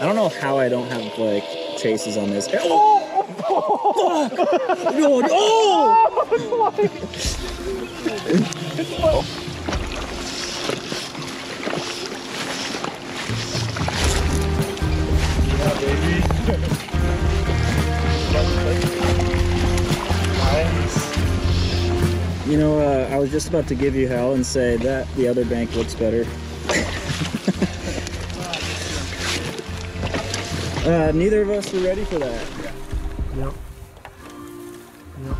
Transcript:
I don't know how I don't have like chases on this. Oh! Oh! Nice. You know, uh, I was just about to give you hell and say that the other bank looks better. Uh, neither of us were ready for that. Yep. Yep.